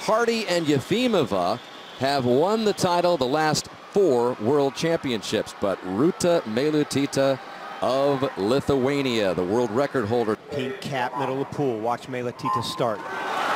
Hardy and Yefimova have won the title the last four world championships, but Rūta Meilutytė of Lithuania, the world record holder. Pink cap, middle of the pool. Watch Meilutytė start.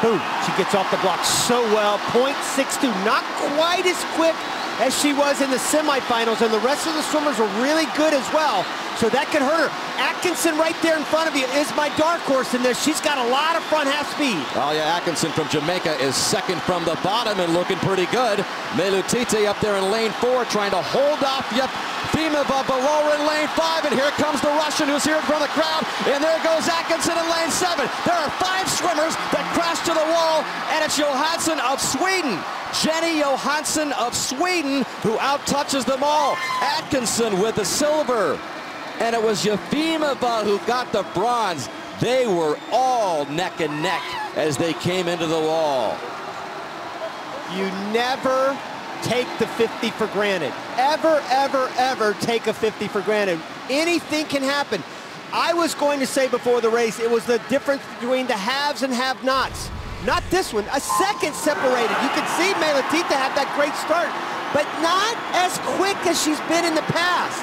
Boom, she gets off the block so well. 0.62, not quite as quick as she was in the semifinals, and the rest of the swimmers were really good as well, so that could hurt her. Atkinson right there in front of you is my dark horse in this. She's got a lot of front half speed. Oh, yeah, Atkinson from Jamaica is second from the bottom and looking pretty good. Meilutytė up there in lane four trying to hold off Yep. Femova below in lane five, and here comes the Russian who's here in front of the crowd, and there goes Atkinson in lane seven. There are five swimmers that crash to the wall, and it's Johansson of Sweden. Jennie Johansson of Sweden who outtouches them all. Atkinson with the silver. And it was Yefimova who got the bronze. They were all neck and neck as they came into the wall. You never take the 50 for granted. Ever, ever, ever take a 50 for granted. Anything can happen. I was going to say before the race, it was the difference between the haves and have-nots. Not this one, a second separated. You can see Meilutytė have that great start, but not as quick as she's been in the past.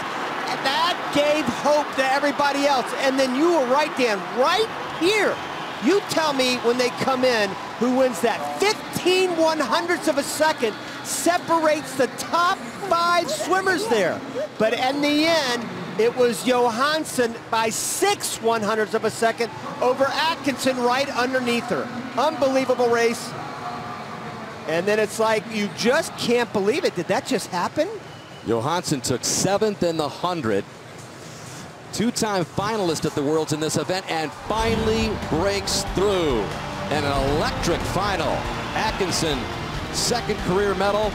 And that gave hope to everybody else. And then you were right, Dan, right here. You tell me when they come in who wins that. 15 one hundredths of a second separates the top five swimmers there. But in the end, it was Johansson by six one hundredths of a second over Atkinson right underneath her. Unbelievable race. And then it's like, you just can't believe it. Did that just happen? Johansson took seventh in the 100. Two-time finalist at the Worlds in this event and finally breaks through. An electric final. Atkinson, second career medal.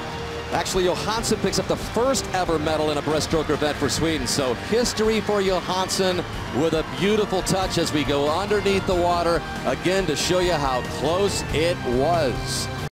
Actually, Johansson picks up the first ever medal in a breaststroke event for Sweden. So history for Johansson with a beautiful touch as we go underneath the water again to show you how close it was.